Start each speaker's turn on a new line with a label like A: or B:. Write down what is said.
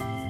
A: 嗯。